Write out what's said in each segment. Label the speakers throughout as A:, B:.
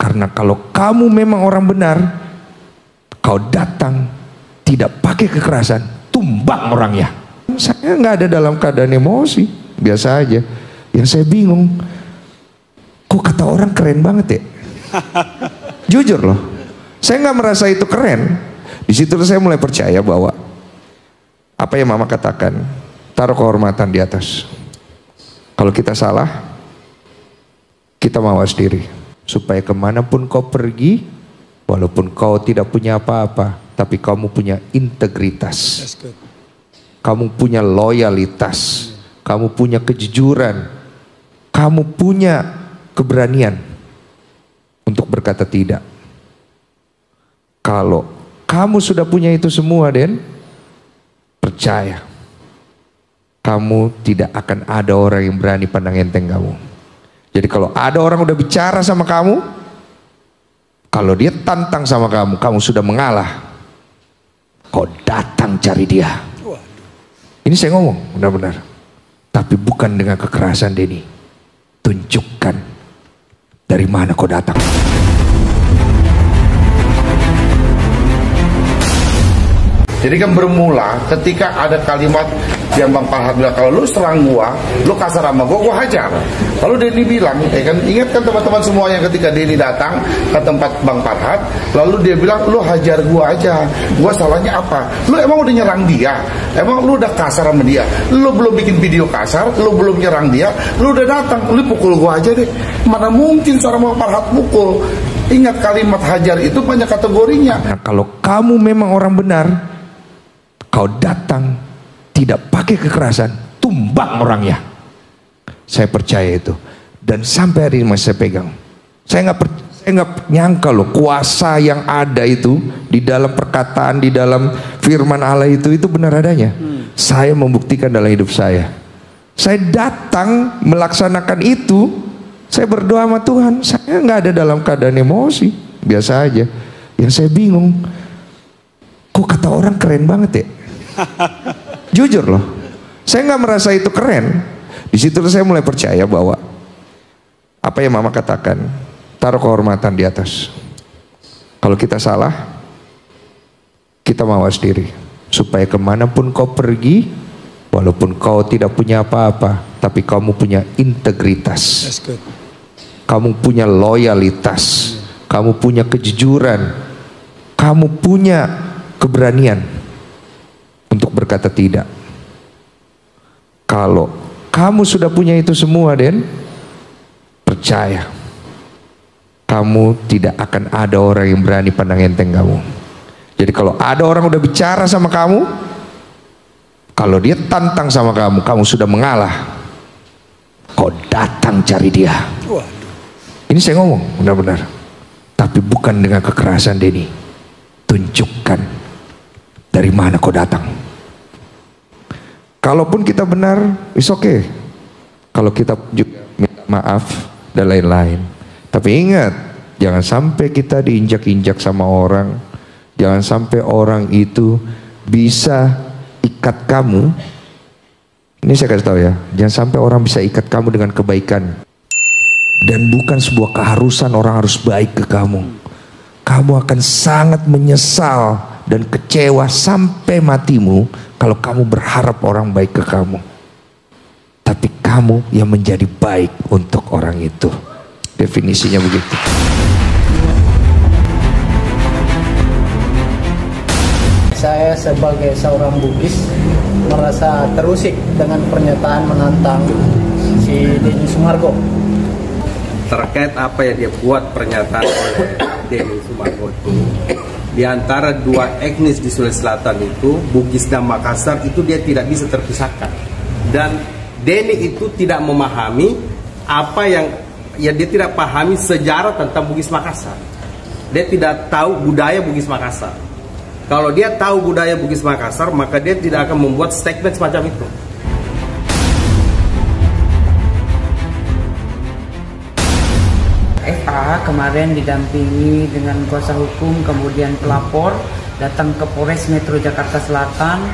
A: Karena kalau kamu memang orang benar, kau datang tidak pakai kekerasan, tumbang orangnya. Saya nggak ada dalam keadaan emosi, biasa aja. Yang saya bingung, kok kata orang keren banget ya? Jujur loh, saya nggak merasa itu keren. Di situ saya mulai percaya bahwa apa yang mama katakan, taruh kehormatan di atas. Kalau kita salah, kita mawas diri. Supaya ke mana pun kau pergi, walaupun kau tidak punya apa-apa, tapi kamu punya integritas. Kamu punya loyalitas. Kamu punya kejujuran. Kamu punya keberanian untuk berkata tidak. Kalau kamu sudah punya itu semua, Den, percaya. Kamu tidak akan ada orang yang berani pandang enteng kamu. Jadi kalau ada orang udah bicara sama kamu, kalau dia tantang sama kamu, kamu sudah mengalah. Kau datang cari dia. Ini saya ngomong benar-benar. Tapi bukan dengan kekerasan Denny. Tunjukkan dari mana kau datang.
B: Jadi kan bermula ketika ada kalimat yang Bang Farhad bilang kalau lu serang gua, lu kasar sama gua, gua hajar. Lalu Denny bilang, ya kan ingat kan teman-teman semua yang ketika Denny datang ke tempat Bang Farhad, lalu dia bilang lu hajar gua aja. Gua salahnya apa? Lu emang udah nyerang dia? Emang lu udah kasar sama dia? Lu belum bikin video kasar, lu belum nyerang dia, lu udah datang, lu pukul gua aja deh. Mana mungkin seorang Bang Farhad pukul? Ingat kalimat hajar itu banyak kategorinya.
A: Nah, kalau kamu memang orang benar, kau datang tidak pakai kekerasan, tumbang orangnya. Saya percaya itu. Dan sampai hari ini masih saya pegang. Saya nggak saya nggak nyangka loh kuasa yang ada itu di dalam perkataan, di dalam firman Allah itu itu benar adanya. Hmm. Saya membuktikan dalam hidup saya. Saya datang melaksanakan itu. Saya berdoa sama Tuhan. Saya nggak ada dalam keadaan emosi, biasa aja. Yang saya bingung, kok kata orang keren banget ya? Jujur loh, saya nggak merasa itu keren. Di situ saya mulai percaya bahwa apa yang mama katakan, taruh kehormatan di atas. Kalau kita salah, kita mawas diri. Supaya ke mana pun kau pergi, walaupun kau tidak punya apa-apa, tapi kamu punya integritas. Kamu punya loyalitas. Kamu punya kejujuran. Kamu punya keberanian berkata tidak. Kalau kamu sudah punya itu semua, Den, percaya. Kamu tidak akan ada orang yang berani pandang enteng kamu. Jadi kalau ada orang udah bicara sama kamu, kalau dia tantang sama kamu, kamu sudah mengalah. Kau datang cari dia. Ini saya ngomong benar-benar. Tapi bukan dengan kekerasan Denny. Tunjukkan dari mana kau datang. Kalaupun kita benar, is okay. Kalau kita juga minta maaf dan lain-lain. Tapi ingat, jangan sampai kita diinjak-injak sama orang. Jangan sampai orang itu bisa ikat kamu. Ini saya kasih tahu ya, jangan sampai orang bisa ikat kamu dengan kebaikan. Dan bukan sebuah keharusan orang harus baik ke kamu. Kamu akan sangat menyesal dan kecewa sampai matimu kalau kamu berharap orang baik ke kamu. Tapi kamu yang menjadi baik untuk orang itu. Definisinya begitu.
C: Saya sebagai seorang Bugis merasa terusik dengan pernyataan menantang si Denny Sumargo.
D: Terkait apa yang dia buat pernyataan oleh Denny Sumargo itu, di antara dua etnis di Sulawesi Selatan itu, Bugis dan Makassar itu dia tidak bisa terpisahkan. Dan Denny itu tidak memahami apa yang ya dia tidak pahami sejarah tentang Bugis Makassar. Dia tidak tahu budaya Bugis Makassar. Kalau dia tahu budaya Bugis Makassar, maka dia tidak akan membuat statement semacam itu.
E: Kemarin didampingi dengan kuasa hukum kemudian pelapor datang ke Polres Metro Jakarta Selatan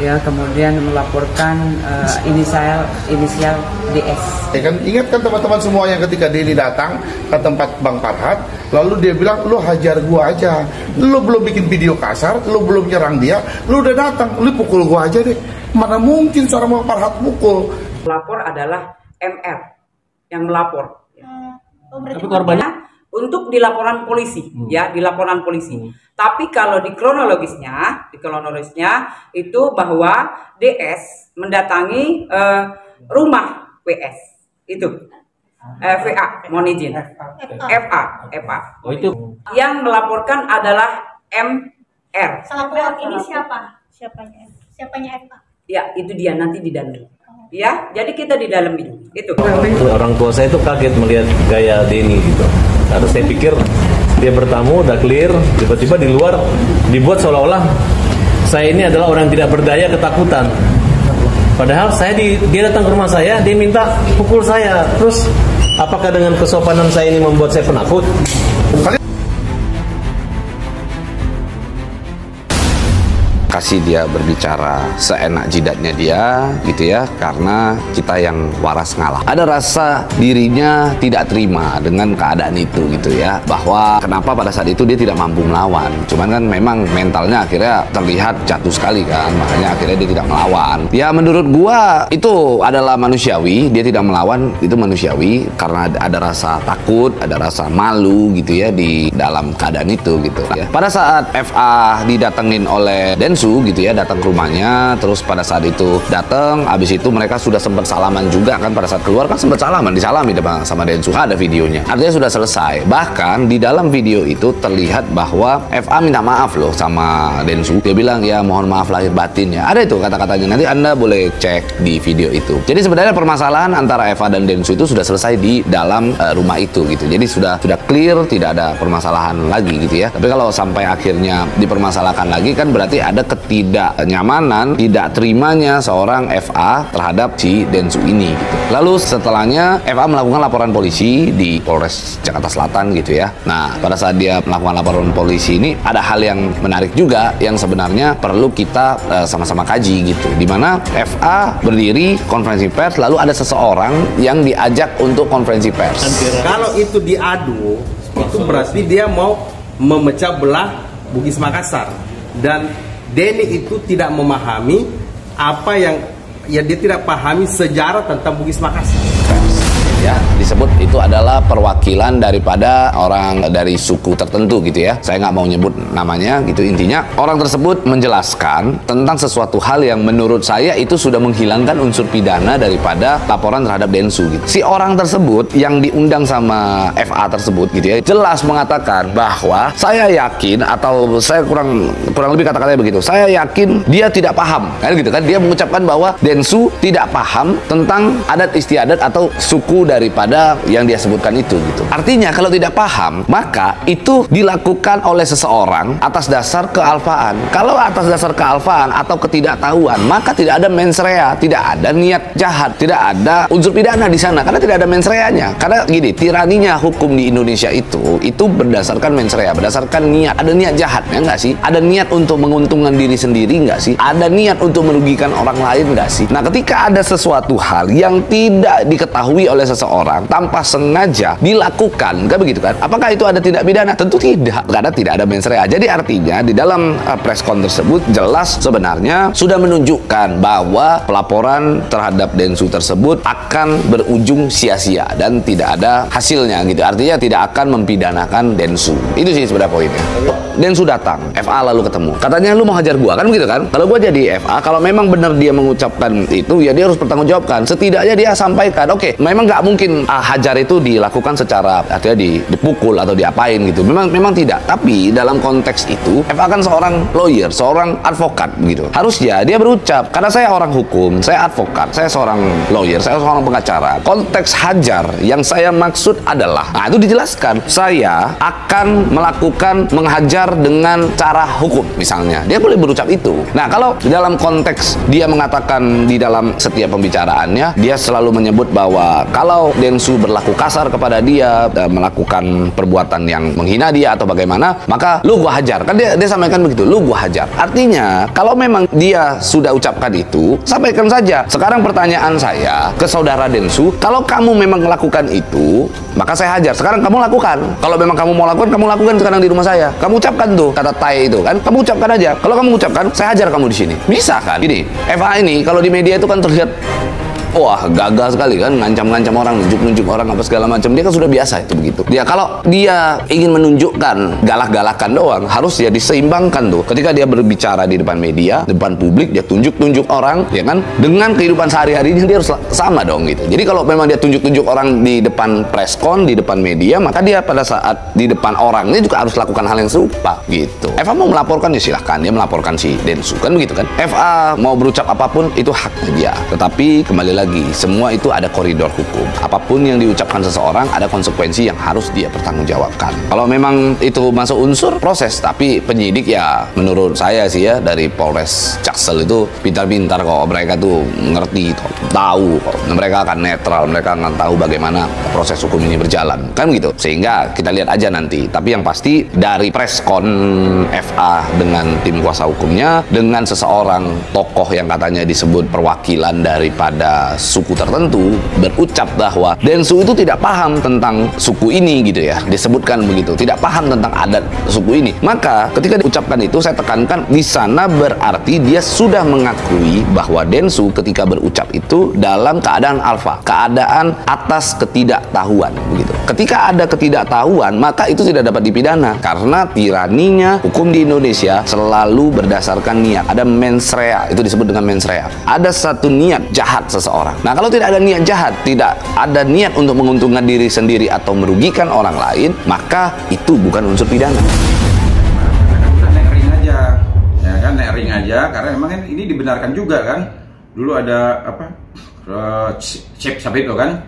E: ya kemudian melaporkan uh, inisial inisial DS.
B: Ya kan ingatkan teman-teman semua yang ketika Denny datang ke tempat Bang Farhat, lalu dia bilang lu hajar gua aja, lu belum bikin video kasar, lu belum nyerang dia, lu udah datang, lu pukul gua aja deh. Mana mungkin seorang Bang Farhat pukul?
E: Pelapor adalah MR yang melapor.
F: Oh, berarti korbannya
E: untuk di laporan polisi hmm. ya di laporan polisi. Hmm. Tapi kalau di kronologisnya, di kronologisnya itu bahwa DS mendatangi uh, rumah WS itu. Eh, VA, mohon izin. FA, FA.
F: Oh itu.
E: Yang melaporkan adalah MR.
F: Lapor ini siapa? Siapanya? Siapanya FA?
E: Ya, itu dia nanti di dalam. Ya, jadi kita di dalam itu. Itu.
G: Orang tua saya itu kaget melihat gaya Denny gitu Lalu saya pikir dia bertamu udah clear, tiba-tiba di luar dibuat seolah-olah saya ini adalah orang tidak berdaya ketakutan. Padahal saya di, dia datang ke rumah saya, dia minta pukul saya. Terus apakah dengan kesopanan saya ini membuat saya penakut?
H: Kasih dia berbicara seenak jidatnya dia gitu ya karena kita yang waras ngalah. Ada rasa dirinya tidak terima dengan keadaan itu gitu ya bahwa kenapa pada saat itu dia tidak mampu melawan. Cuman kan memang mentalnya akhirnya terlihat jatuh sekali kan makanya akhirnya dia tidak melawan. Ya menurut gua itu adalah manusiawi dia tidak melawan itu manusiawi karena ada rasa takut ada rasa malu gitu ya di dalam keadaan itu gitu ya. Pada saat FA didatengin oleh Densu Gitu ya datang ke rumahnya terus pada saat itu datang habis itu mereka sudah sempat salaman juga kan pada saat keluar kan sempat salaman disalami depan sama Densu ada videonya. Artinya sudah selesai. Bahkan di dalam video itu terlihat bahwa FA minta maaf loh sama Densu. Dia bilang ya mohon maaf lahir batin ya. Ada itu kata-katanya nanti anda boleh cek di video itu. Jadi sebenarnya permasalahan antara Eva dan Densu itu sudah selesai di dalam uh, rumah itu gitu. Jadi sudah sudah clear tidak ada permasalahan lagi gitu ya. Tapi kalau sampai akhirnya dipermasalahkan lagi kan berarti ada ketidaknyamanan, tidak terimanya seorang FA terhadap si Densu ini gitu. Lalu setelahnya FA melakukan laporan polisi di Polres Jakarta Selatan gitu ya. Nah, pada saat dia melakukan laporan polisi ini ada hal yang menarik juga yang sebenarnya perlu kita uh, sama-sama kaji gitu. Di mana FA berdiri konferensi pers lalu ada seseorang yang diajak untuk konferensi pers.
D: Kalau itu diadu, itu berarti dia mau memecah belah Bugis Makassar dan Denny itu tidak memahami apa yang ya dia tidak pahami sejarah tentang Bugis Makassar
H: ya. Disebut itu adalah perwakilan daripada orang dari suku tertentu gitu ya. Saya nggak mau nyebut namanya gitu. Intinya orang tersebut menjelaskan tentang sesuatu hal yang menurut saya itu sudah menghilangkan unsur pidana daripada laporan terhadap Densu gitu. Si orang tersebut yang diundang sama FA tersebut gitu ya jelas mengatakan bahwa saya yakin atau saya kurang kurang lebih kata-katanya begitu. Saya yakin dia tidak paham. Kan gitu kan? Dia mengucapkan bahwa Densu tidak paham tentang adat istiadat atau suku daripada yang dia sebutkan itu gitu. Artinya kalau tidak paham, maka itu dilakukan oleh seseorang atas dasar kealfaan. Kalau atas dasar kealfaan atau ketidaktahuan, maka tidak ada mens rea, tidak ada niat jahat, tidak ada unsur pidana di sana karena tidak ada mens reanya. Karena gini, tiraninya hukum di Indonesia itu itu berdasarkan mens rea, berdasarkan niat. Ada niat jahat ya enggak sih? Ada niat untuk menguntungkan diri sendiri enggak sih? Ada niat untuk merugikan orang lain enggak sih? Nah, ketika ada sesuatu hal yang tidak diketahui oleh seseorang seseorang tanpa sengaja dilakukan, kan begitu kan? Apakah itu ada tindak pidana? Tentu tidak, karena tidak ada mens rea. Jadi artinya di dalam uh, press con tersebut jelas sebenarnya sudah menunjukkan bahwa pelaporan terhadap Densu tersebut akan berujung sia-sia dan tidak ada hasilnya gitu. Artinya tidak akan mempidanakan Densu. Itu sih sebenarnya poinnya. Densu datang, FA lalu ketemu. Katanya lu mau hajar gua kan begitu kan? Kalau gua jadi FA, kalau memang benar dia mengucapkan itu ya dia harus bertanggungjawabkan. Setidaknya dia sampaikan, oke, okay, memang nggak mungkin uh, hajar itu dilakukan secara artinya dipukul atau diapain gitu. Memang memang tidak. Tapi dalam konteks itu FA kan seorang lawyer, seorang advokat gitu. Harusnya dia berucap karena saya orang hukum, saya advokat, saya seorang lawyer, saya seorang pengacara. Konteks hajar yang saya maksud adalah nah itu dijelaskan. Saya akan melakukan menghajar dengan cara hukum misalnya. Dia boleh berucap itu. Nah, kalau dalam konteks dia mengatakan di dalam setiap pembicaraannya dia selalu menyebut bahwa kalau kalau Densu berlaku kasar kepada dia, eh, melakukan perbuatan yang menghina dia atau bagaimana, maka lu gua hajar. Kan dia dia sampaikan begitu, lu gua hajar. Artinya, kalau memang dia sudah ucapkan itu, sampaikan saja. Sekarang pertanyaan saya ke saudara Densu, kalau kamu memang melakukan itu, maka saya hajar. Sekarang kamu lakukan. Kalau memang kamu mau lakukan, kamu lakukan sekarang di rumah saya. Kamu ucapkan tuh kata tai itu kan. Kamu ucapkan aja. Kalau kamu ucapkan, saya hajar kamu di sini. Bisa kan? Gini, FA ini kalau di media itu kan terlihat Wah gagal sekali kan ngancam-ngancam orang, nunjuk-nunjuk orang apa segala macam. Dia kan sudah biasa itu begitu. Dia kalau dia ingin menunjukkan galak-galakan doang, harus ya diseimbangkan tuh. Ketika dia berbicara di depan media, depan publik, dia tunjuk-tunjuk orang, ya kan? Dengan kehidupan sehari-harinya dia harus sama dong gitu. Jadi kalau memang dia tunjuk-tunjuk orang di depan preskon, di depan media, maka dia pada saat di depan orangnya juga harus lakukan hal yang serupa gitu. Eva mau melaporkan ya silahkan dia melaporkan si Densu kan begitu kan. FA mau berucap apa pun itu haknya dia. Tetapi kembali lagi, semua itu ada koridor hukum. Apa pun yang diucapkan seseorang ada konsekuensi yang harus dia pertanggungjawabkan. Kalau memang itu masuk unsur proses, tapi penyidik ya menurut saya sih ya dari Polres Jaksel itu pintar-pintar kok mereka tuh ngerti tahu kok. Mereka akan netral, mereka akan tahu bagaimana proses hukum ini berjalan. Kan gitu. Sehingga kita lihat aja nanti. Tapi yang pasti dari preskon FA dengan tim kuasa hukumnya dengan seseorang tokoh yang katanya disebut perwakilan daripada suku tertentu berucap bahwa Densu itu tidak paham tentang suku ini gitu ya. Disebutkan begitu tidak paham tentang adat suku ini. Maka ketika diucapkan itu saya tekankan di sana berarti dia sudah mengakui bahwa Densu ketika berucap itu dalam keadaan alfa keadaan atas ketidaktahuan begitu. Ketika ada ketidaktahuan maka itu tidak dapat dipidana karena tiraninya hukum di Indonesia selalu berdasarkan niat. Ada mens rea itu disebut dengan mens rea ada satu niat jahat seseorang Nah, kalau tidak ada niat jahat, tidak ada niat untuk menguntungkan diri sendiri atau merugikan orang lain, maka itu bukan unsur pidana.
I: Naik ring aja, ya kan naik ring aja, karena memang kan ini dibenarkan juga kan. Dulu ada apa? eh, chip siapa itu kan?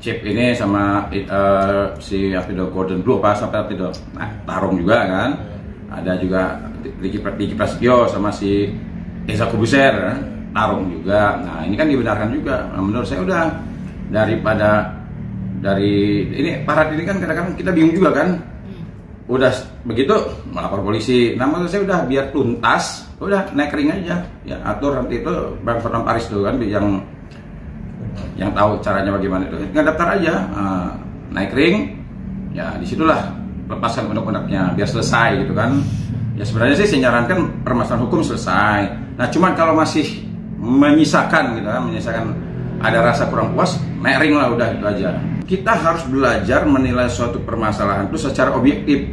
I: Chip ini sama eh, si Apido Gordon Blue apa sampai Apido nah, Tarung juga kan. Ada juga Ricky, Ricky Prasetyo sama si Eza Kubuser kan? Tarung juga. Nah ini kan dibenarkan juga. Nah, menurut saya udah daripada dari ini parat ini kan kadang-kadang kita bingung juga kan. Udah begitu melapor polisi. Nah menurut saya udah biar tuntas, udah naik ring aja. Ya atur nanti itu Bang Fernand Paris tuh kan yang yang tahu caranya bagaimana itu nggak daftar aja Nah, naik ring ya di situlah lepaskan undang-undangnya biar selesai gitu kan ya sebenarnya sih saya nyarankan permasalahan hukum selesai nah cuman kalau masih menyisakan gitu kan menyisakan ada rasa kurang puas naik lah udah itu aja kita harus belajar menilai suatu permasalahan itu secara objektif.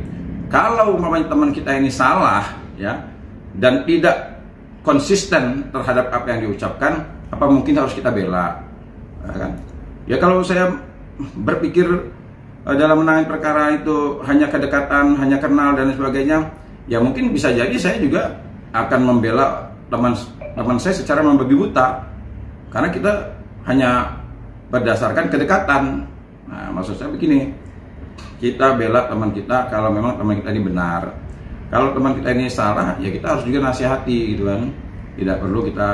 I: Kalau umpamanya teman kita ini salah ya dan tidak konsisten terhadap apa yang diucapkan apa mungkin harus kita bela ya kan? Ya kalau saya berpikir eh, dalam menangani perkara itu hanya kedekatan hanya kenal dan sebagainya ya mungkin bisa jadi saya juga akan membela teman teman saya secara membabi buta. Karena kita hanya berdasarkan kedekatan. Nah maksud saya begini. Kita bela teman kita kalau memang teman kita ini benar. Kalau teman kita ini salah ya kita harus juga nasihati gitu kan. Tidak perlu kita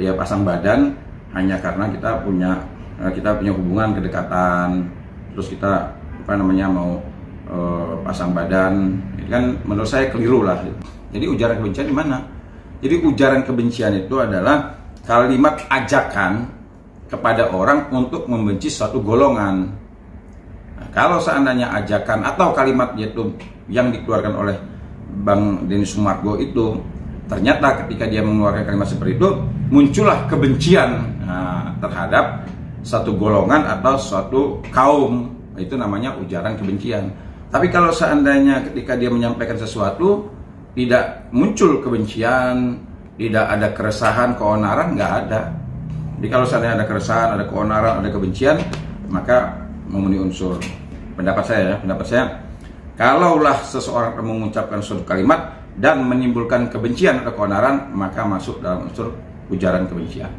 I: ya pasang badan hanya karena kita punya eh, kita punya hubungan kedekatan. Terus kita apa namanya mau eh, pasang badan. Itu kan menurut saya keliru lah. Jadi ujaran kebencian di mana jadi ujaran kebencian itu adalah kalimat ajakan kepada orang untuk membenci suatu golongan Nah, kalau seandainya ajakan atau kalimat itu yang dikeluarkan oleh Bang Denny Sumargo itu ternyata ketika dia mengeluarkan kalimat seperti itu muncullah kebencian nah, terhadap satu golongan atau suatu kaum itu namanya ujaran kebencian. Tapi kalau seandainya ketika dia menyampaikan sesuatu tidak muncul kebencian, tidak ada keresahan, keonaran, nggak ada. Jadi kalau seandainya ada keresahan, ada keonaran, ada kebencian, maka memenuhi unsur. Pendapat saya ya, pendapat saya, kalaulah seseorang mengucapkan suatu kalimat dan menimbulkan kebencian atau keonaran, maka masuk dalam unsur ujaran kebencian.